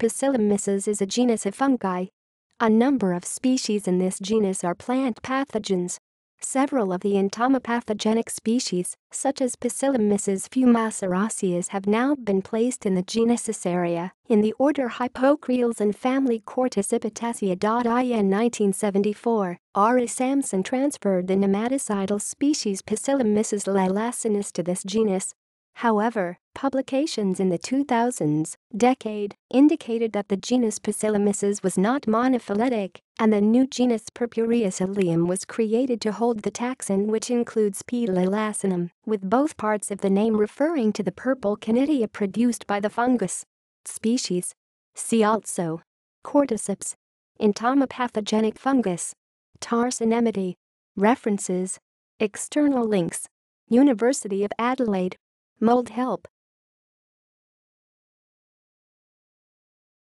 Paecilomyces is a genus of fungi. A number of species in this genus are plant pathogens. Several of the entomopathogenic species, such as Paecilomyces fumosoroseus have now been placed in the genus Isaria, in the order Hypocreales and family Cordycipitaceae. In 1974, R. Samson transferred the nematocidal species Paecilomyces lilacinus to this genus, However, publications in the 2000s decade indicated that the genus Paecilomyces was not monophyletic, and the new genus Purpureocillium was created to hold the taxon which includes P. lilacinum, with both parts of the name referring to the purple conidia produced by the fungus. Species. See also. Cordyceps. Entomopathogenic fungus. Taurus. References. External links. University of Adelaide Mold help